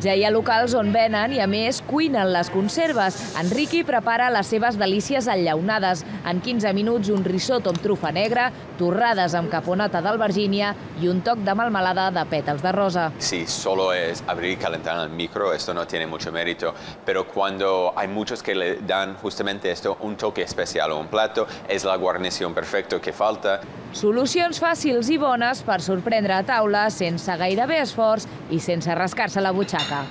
Ja hi ha locals on venen i, a més, cuinen les conserves. En Riqui prepara les seves delícies enllaunades. En 15 minuts, un risotto amb trufa negra, torrades amb caponata d'albergínia i un toc de melmelada de pètals de rosa. Si solo es abrir y calentar en el micro, esto no tiene mucho mérito, pero cuando hay muchos que le dan justamente esto un toque especial o un plato, es la guarnición perfecta que falta. Solucions fàcils i bones per sorprendre a taula sense gairebé esforç i sense rascar-se la butxaca.